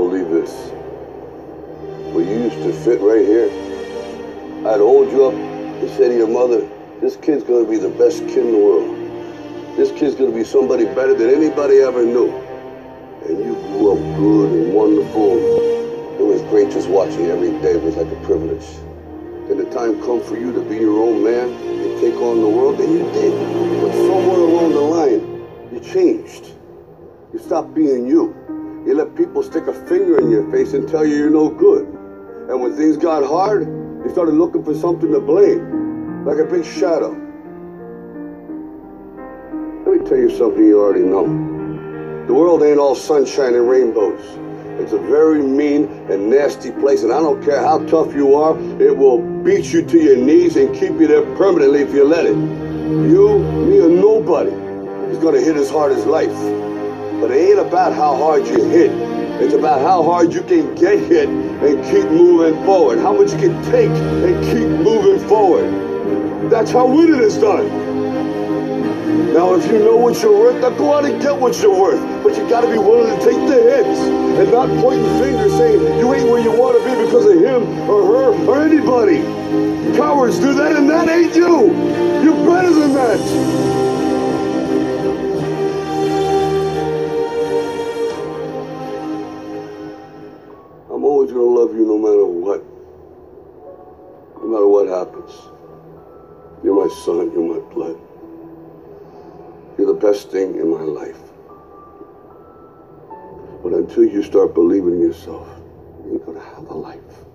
believe this. But you used to fit right here. I'd hold you up and say to your mother, this kid's gonna be the best kid in the world. This kid's gonna be somebody better than anybody ever knew. And you grew up good and wonderful. It was great just watching you every day. It was like a privilege. Then the time come for you to be your own man and take on the world, and you did. But somewhere along the line, you changed. You stopped being you. You let people stick a finger in your face and tell you you're no good. And when things got hard, you started looking for something to blame, like a big shadow. Let me tell you something you already know. The world ain't all sunshine and rainbows. It's a very mean and nasty place, and I don't care how tough you are, it will beat you to your knees and keep you there permanently if you let it. You, me, or nobody is gonna hit as hard as life. But it ain't about how hard you hit. It's about how hard you can get hit and keep moving forward. How much you can take and keep moving forward. That's how winning is done. Now, if you know what you're worth, now go out and get what you're worth. But you gotta be willing to take the hits and not pointing fingers saying you ain't where you want to be because of him or her or anybody. Cowards do that, and that ain't you. You're better than that. Gonna love you no matter what. No matter what happens. You're my son, you're my blood. You're the best thing in my life. But until you start believing in yourself, you ain't gonna have a life.